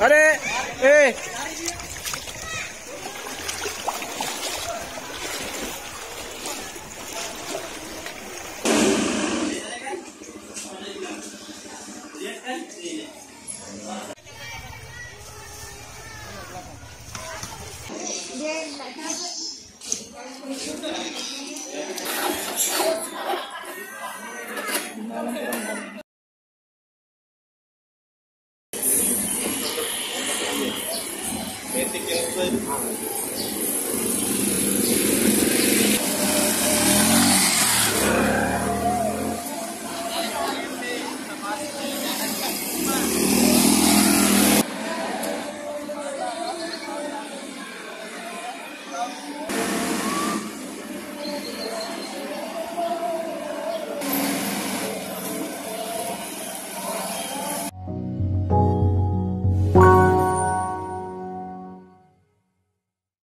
अरे ए Thank you. Basic Instinct.